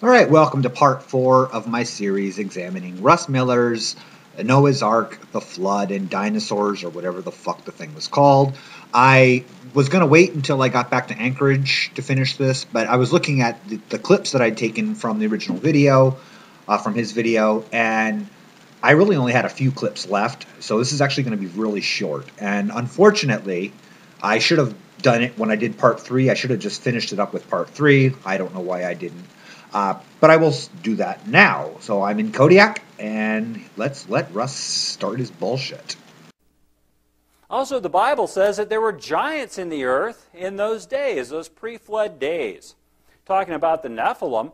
All right, welcome to part four of my series examining Russ Miller's Noah's Ark, The Flood, and Dinosaurs, or whatever the fuck the thing was called. I was going to wait until I got back to Anchorage to finish this, but I was looking at the, the clips that I'd taken from the original video, uh, from his video, and I really only had a few clips left, so this is actually going to be really short. And unfortunately, I should have done it when I did part three. I should have just finished it up with part three. I don't know why I didn't. Uh, but I will do that now. So I'm in Kodiak, and let's let Russ start his bullshit. Also, the Bible says that there were giants in the earth in those days, those pre flood days. Talking about the Nephilim. In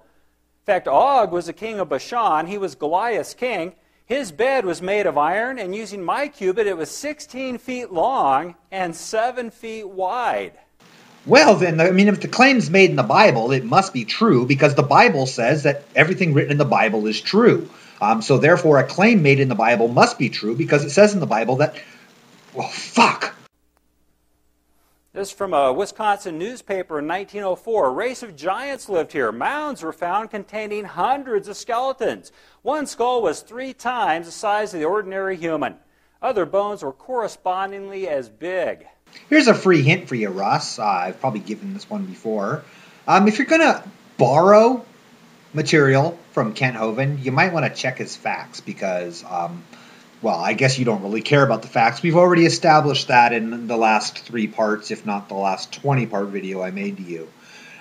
fact, Og was the king of Bashan, he was Goliath's king. His bed was made of iron, and using my cubit, it was 16 feet long and 7 feet wide. Well, then, I mean, if the claim's made in the Bible, it must be true because the Bible says that everything written in the Bible is true. Um, so, therefore, a claim made in the Bible must be true because it says in the Bible that, well, fuck. This is from a Wisconsin newspaper in 1904. A race of giants lived here. Mounds were found containing hundreds of skeletons. One skull was three times the size of the ordinary human. Other bones were correspondingly as big. Here's a free hint for you, Russ. I've probably given this one before. Um, if you're going to borrow material from Kent Hovind, you might want to check his facts because, um, well, I guess you don't really care about the facts. We've already established that in the last three parts, if not the last 20 part video I made to you.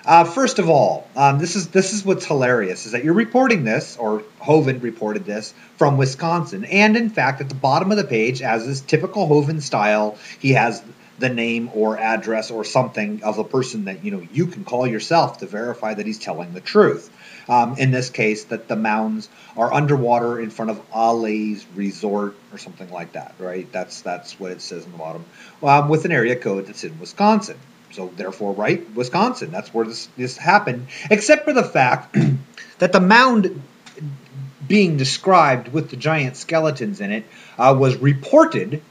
Uh, first of all, um, this is this is what's hilarious is that you're reporting this, or Hovind reported this from Wisconsin, and in fact, at the bottom of the page, as is typical Hovind style, he has the name or address or something of a person that you know you can call yourself to verify that he's telling the truth. Um, in this case, that the mounds are underwater in front of Ali's Resort or something like that, right? That's that's what it says in the bottom, um, with an area code that's in Wisconsin. So therefore, right, Wisconsin. That's where this this happened. Except for the fact that the mound being described with the giant skeletons in it uh, was reported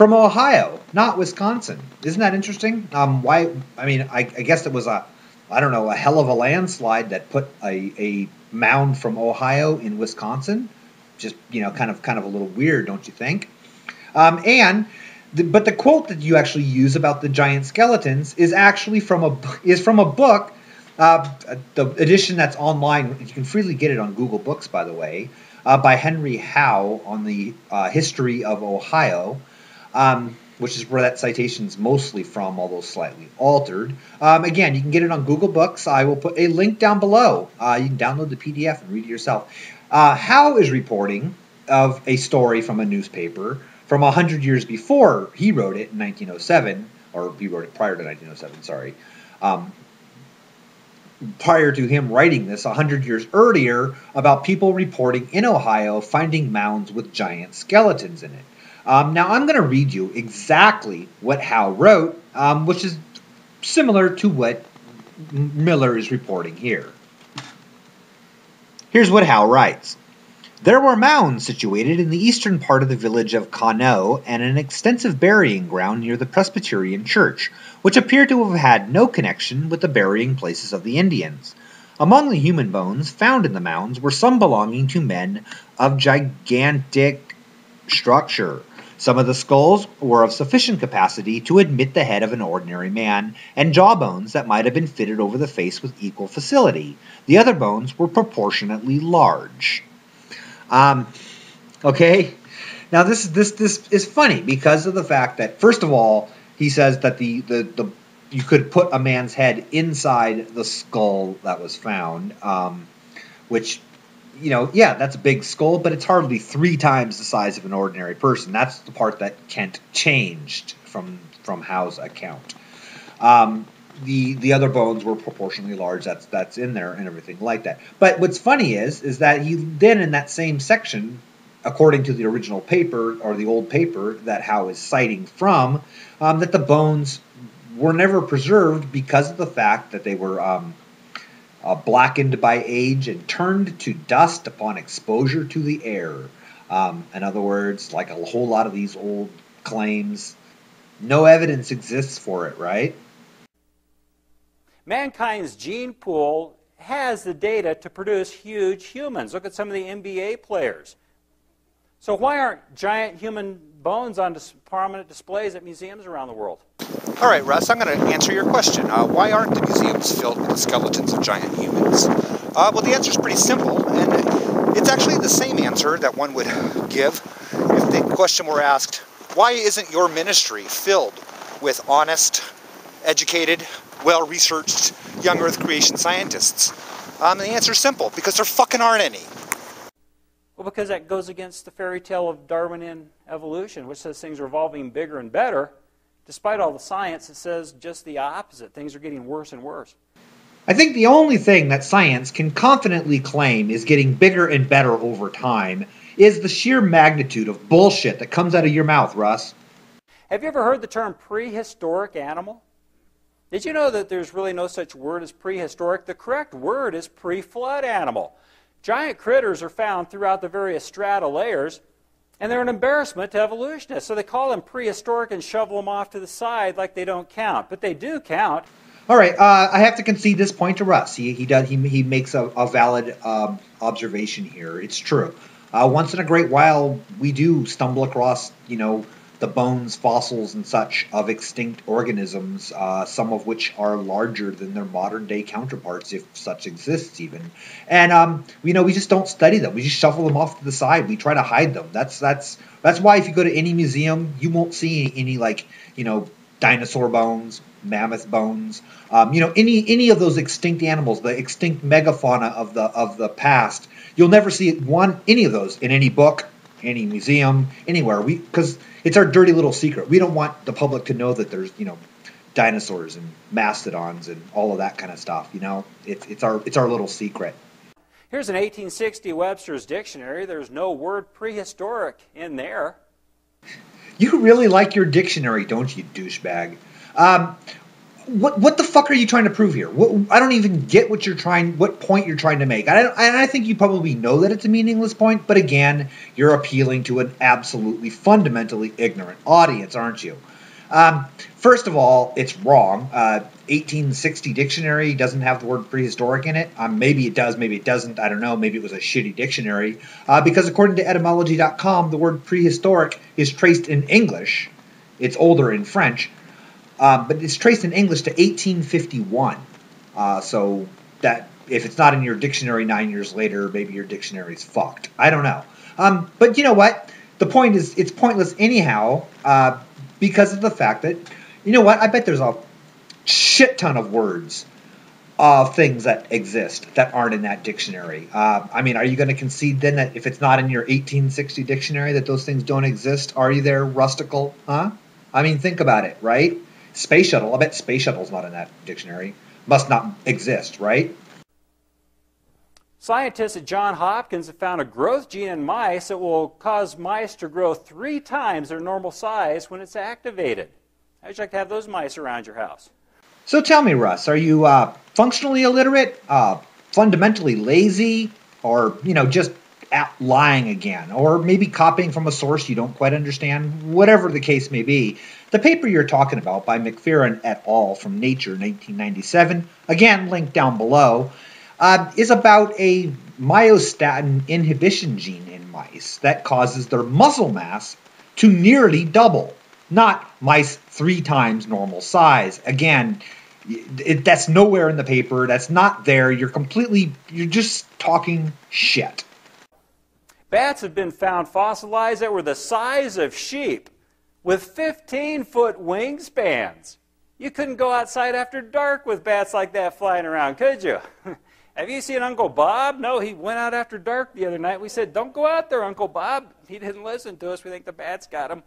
from Ohio, not Wisconsin. Isn't that interesting? Um, why? I mean, I, I, guess it was a, I don't know, a hell of a landslide that put a, a mound from Ohio in Wisconsin. Just you know, kind of kind of a little weird, don't you think? Um, and the, but the quote that you actually use about the giant skeletons is actually from a is from a book. Uh, the edition that's online, you can freely get it on Google Books, by the way, uh, by Henry Howe on the uh, history of Ohio um, which is where that citation is mostly from, although slightly altered. Um, again, you can get it on Google Books. I will put a link down below. Uh, you can download the PDF and read it yourself. Uh, Howe is reporting of a story from a newspaper from 100 years before he wrote it in 1907, or he wrote it prior to 1907, sorry. Um, prior to him writing this 100 years earlier about people reporting in Ohio finding mounds with giant skeletons in it. Um, now, I'm going to read you exactly what Howe wrote, um, which is similar to what Miller is reporting here. Here's what Howe writes. There were mounds situated in the eastern part of the village of Cano and an extensive burying ground near the Presbyterian church, which appear to have had no connection with the burying places of the Indians. Among the human bones found in the mounds were some belonging to men of gigantic structure, some of the skulls were of sufficient capacity to admit the head of an ordinary man, and jawbones that might have been fitted over the face with equal facility. The other bones were proportionately large. Um, okay, now this this this is funny because of the fact that first of all he says that the the, the you could put a man's head inside the skull that was found, um, which you know, yeah, that's a big skull, but it's hardly three times the size of an ordinary person. That's the part that Kent changed from from Howe's account. Um, the the other bones were proportionally large. That's that's in there and everything like that. But what's funny is is that he then in that same section, according to the original paper or the old paper that Howe is citing from, um, that the bones were never preserved because of the fact that they were um, uh, blackened by age and turned to dust upon exposure to the air. Um, in other words, like a whole lot of these old claims, no evidence exists for it, right? Mankind's gene pool has the data to produce huge humans. Look at some of the NBA players. So, why aren't giant human bones on dis- prominent displays at museums around the world? All right, Russ, I'm going to answer your question. Uh, why aren't the museums filled with the skeletons of giant humans? Uh, well, the answer is pretty simple, and it's actually the same answer that one would give if the question were asked, why isn't your ministry filled with honest, educated, well researched young Earth creation scientists? Um, the answer is simple because there fucking aren't any. Well, because that goes against the fairy tale of Darwinian evolution, which says things are evolving bigger and better. Despite all the science, it says just the opposite. Things are getting worse and worse. I think the only thing that science can confidently claim is getting bigger and better over time is the sheer magnitude of bullshit that comes out of your mouth, Russ. Have you ever heard the term prehistoric animal? Did you know that there's really no such word as prehistoric? The correct word is pre flood animal. Giant critters are found throughout the various strata layers, and they're an embarrassment to evolutionists. So they call them prehistoric and shovel them off to the side like they don't count. But they do count. All right, uh, I have to concede this point to Russ. He, he does he, he makes a, a valid um, observation here. It's true. Uh, once in a great while, we do stumble across you know the bones, fossils, and such of extinct organisms, uh, some of which are larger than their modern day counterparts, if such exists even. And um, you know, we just don't study them. We just shuffle them off to the side. We try to hide them. That's that's that's why if you go to any museum, you won't see any, like you know dinosaur bones, mammoth bones, um, you know any any of those extinct animals, the extinct megafauna of the of the past. You'll never see one any of those in any book, any museum, anywhere. We because it's our dirty little secret. We don't want the public to know that there's you know dinosaurs and mastodons and all of that kind of stuff. You know, it's it's our it's our little secret. Here's an 1860 Webster's dictionary. There's no word prehistoric in there. You really like your dictionary, don't you, douchebag? Um, what what the fuck are you trying to prove here? What, I don't even get what you're trying, what point you're trying to make. I, I think you probably know that it's a meaningless point, but again, you're appealing to an absolutely fundamentally ignorant audience, aren't you? Um, first of all, it's wrong. Uh, 1860 dictionary doesn't have the word prehistoric in it. Um, maybe it does, maybe it doesn't. I don't know. Maybe it was a shitty dictionary. Uh, because according to etymology.com, the word prehistoric is traced in English. It's older in French, um, but it's traced in English to 1851. Uh, so that if it's not in your dictionary nine years later, maybe your dictionary's fucked. I don't know. Um, but you know what? The point is, it's pointless anyhow uh, because of the fact that, you know what? I bet there's a shit ton of words of things that exist that aren't in that dictionary. Uh, I mean, are you going to concede then that if it's not in your 1860 dictionary that those things don't exist? Are you there, rustical? Huh? I mean, think about it, right? Space shuttle. I bet space shuttle's not in that dictionary. Must not exist, right? Scientists at Johns Hopkins have found a growth gene in mice that will cause mice to grow three times their normal size when it's activated. How'd you like to have those mice around your house? So tell me, Russ, are you uh, functionally illiterate, uh, fundamentally lazy, or you know just lying again, or maybe copying from a source you don't quite understand? Whatever the case may be, the paper you're talking about by McPherron et al. from Nature 1997, again linked down below, uh, is about a myostatin inhibition gene in mice that causes their muscle mass to nearly double, not mice three times normal size. Again, it, that's nowhere in the paper. That's not there. You're completely, you're just talking shit. Bats have been found fossilized that were the size of sheep with 15 foot wingspans. You couldn't go outside after dark with bats like that flying around, could you? Have you seen Uncle Bob? No, he went out after dark the other night. We said, Don't go out there, Uncle Bob. He didn't listen to us. We think the bats got him.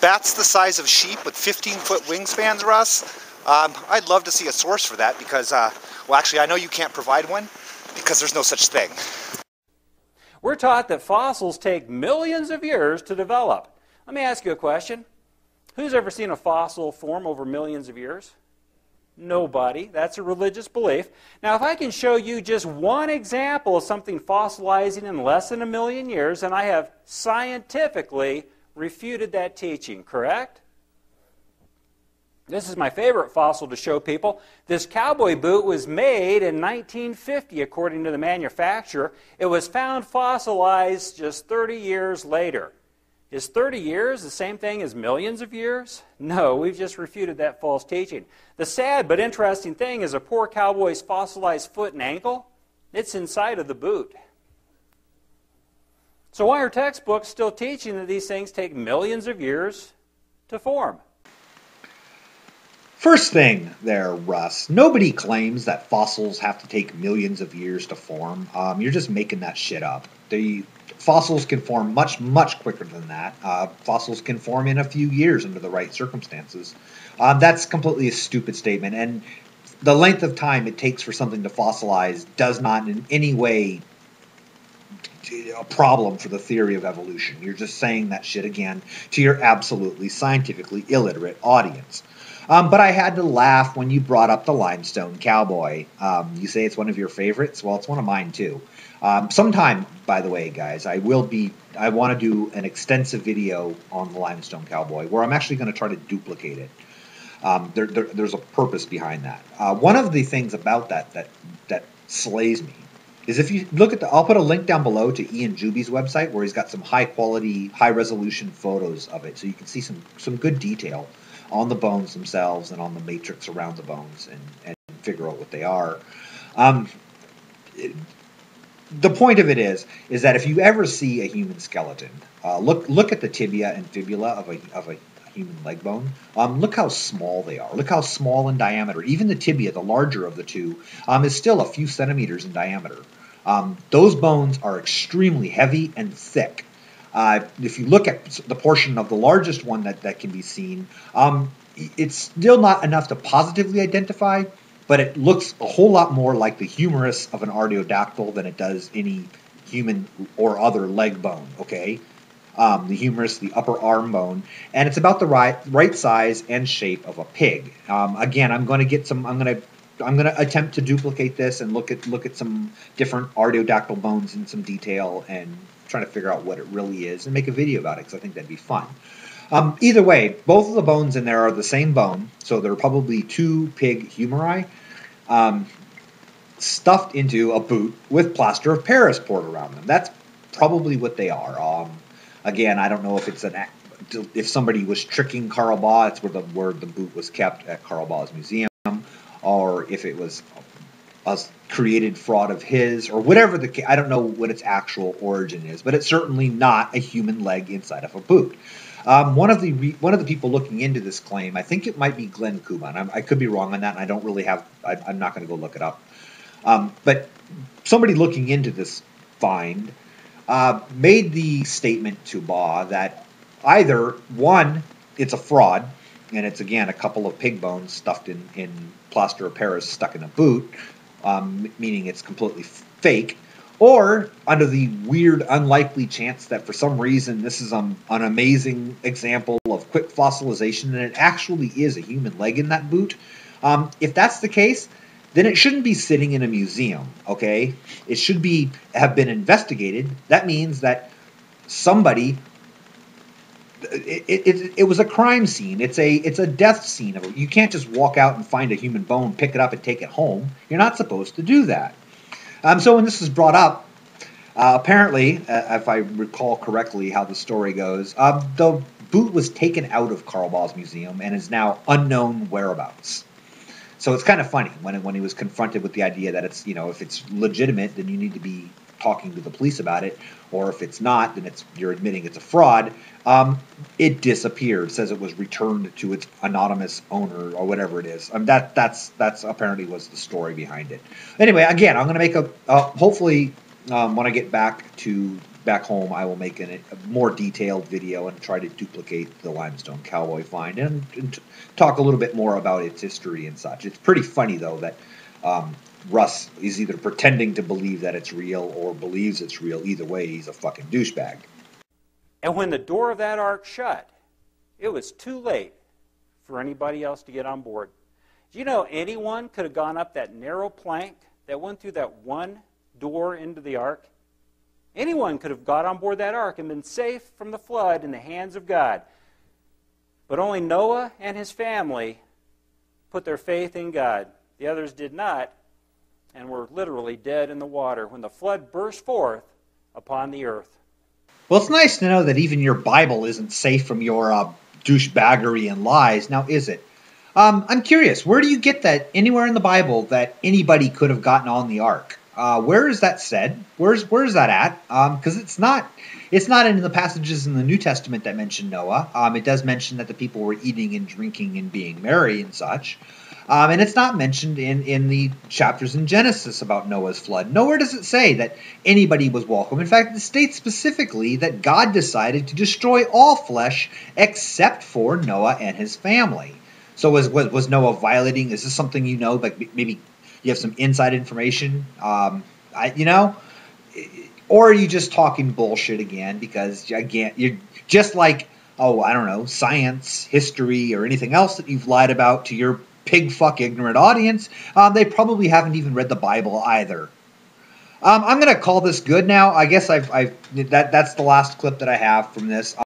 Bats the size of sheep with 15 foot wingspans, Russ? Um, I'd love to see a source for that because, uh, well, actually, I know you can't provide one because there's no such thing. We're taught that fossils take millions of years to develop. Let me ask you a question. Who's ever seen a fossil form over millions of years? Nobody. That's a religious belief. Now, if I can show you just one example of something fossilizing in less than a million years, then I have scientifically refuted that teaching, correct? This is my favorite fossil to show people. This cowboy boot was made in 1950, according to the manufacturer. It was found fossilized just 30 years later. Is 30 years the same thing as millions of years? No, we've just refuted that false teaching. The sad but interesting thing is a poor cowboy's fossilized foot and ankle, it's inside of the boot. So, why are textbooks still teaching that these things take millions of years to form? First thing there, Russ, nobody claims that fossils have to take millions of years to form. Um, you're just making that shit up. The fossils can form much, much quicker than that. Uh, fossils can form in a few years under the right circumstances. Uh, that's completely a stupid statement. And the length of time it takes for something to fossilize does not in any way a problem for the theory of evolution. You're just saying that shit again to your absolutely scientifically illiterate audience. Um, but I had to laugh when you brought up the limestone cowboy. Um, you say it's one of your favorites. Well, it's one of mine too. Um, sometime, by the way, guys, I will be. I want to do an extensive video on the limestone cowboy where I'm actually going to try to duplicate it. Um, there, there, there's a purpose behind that. Uh, one of the things about that that that slays me is if you look at the. I'll put a link down below to Ian Juby's website where he's got some high quality, high resolution photos of it, so you can see some some good detail on the bones themselves and on the matrix around the bones and, and figure out what they are. Um, it, the point of it is, is that if you ever see a human skeleton, uh, look look at the tibia and fibula of a of a human leg bone. Um, look how small they are. Look how small in diameter. Even the tibia, the larger of the two, um, is still a few centimeters in diameter. Um, those bones are extremely heavy and thick. Uh, if you look at the portion of the largest one that, that can be seen, um, it's still not enough to positively identify, but it looks a whole lot more like the humerus of an artiodactyl than it does any human or other leg bone. Okay, um, the humerus, the upper arm bone, and it's about the right right size and shape of a pig. Um, again, I'm going to get some. I'm going to I'm going to attempt to duplicate this and look at look at some different artiodactyl bones in some detail and trying to figure out what it really is and make a video about it because I think that'd be fun. Um, either way, both of the bones in there are the same bone, so they're probably two pig humeri um, stuffed into a boot with plaster of Paris poured around them. That's probably what they are. Um, again, I don't know if it's an if somebody was tricking Carl Baugh. That's where the where the boot was kept at Carl Baugh's museum, or if it was a created fraud of his or whatever the. I don't know what its actual origin is, but it's certainly not a human leg inside of a boot. Um, one of the re- one of the people looking into this claim, I think it might be Glenn Kuban. I'm, i could be wrong on that, and I don't really have. I, am not going to go look it up. Um, but somebody looking into this find uh, made the statement to Baugh that either one, it's a fraud, and it's again a couple of pig bones stuffed in in plaster of Paris stuck in a boot, um, meaning it's completely fake, or under the weird, unlikely chance that for some reason this is um, an amazing example of quick fossilization and it actually is a human leg in that boot. Um, if that's the case, then it shouldn't be sitting in a museum. Okay, it should be have been investigated. That means that somebody it, it, it, was a crime scene. It's a it's a death scene. You can't just walk out and find a human bone, pick it up, and take it home. You're not supposed to do that. Um, so when this is brought up, uh, apparently, uh, if I recall correctly, how the story goes, uh, the boot was taken out of Carl Baugh's museum and is now unknown whereabouts. So it's kind of funny when when he was confronted with the idea that it's you know if it's legitimate, then you need to be talking to the police about it, or if it's not, then it's you're admitting it's a fraud. Um, it disappeared. Says it was returned to its anonymous owner or whatever it is. Um, that that's that's apparently was the story behind it. Anyway, again, I'm going to make a uh, hopefully um, when I get back to back home, I will make an, a more detailed video and try to duplicate the limestone cowboy find and, and talk a little bit more about its history and such. It's pretty funny though that um, Russ is either pretending to believe that it's real or believes it's real. Either way, he's a fucking douchebag. And when the door of that ark shut, it was too late for anybody else to get on board. Do you know anyone could have gone up that narrow plank that went through that one door into the ark? Anyone could have got on board that ark and been safe from the flood in the hands of God. But only Noah and his family put their faith in God. The others did not, and were literally dead in the water when the flood burst forth upon the earth. Well, it's nice to know that even your Bible isn't safe from your uh, douchebaggery and lies. Now, is it? Um, I'm curious. Where do you get that anywhere in the Bible that anybody could have gotten on the ark? Uh, where is that said? Where's where's that at? Because um, it's not it's not in the passages in the New Testament that mention Noah. Um, it does mention that the people were eating and drinking and being merry and such. Um, and it's not mentioned in, in the chapters in Genesis about Noah's flood. Nowhere does it say that anybody was welcome. In fact, it states specifically that God decided to destroy all flesh except for Noah and his family. So was, was, was Noah violating? Is this something you know? Like maybe you have some inside information? Um, I, you know, or are you just talking bullshit again? Because again, you're just like oh, I don't know, science, history, or anything else that you've lied about to your pig fuck ignorant audience, um, they probably haven't even read the Bible either. Um, I'm going to call this good now. I guess I've, I've that that's the last clip that I have from this.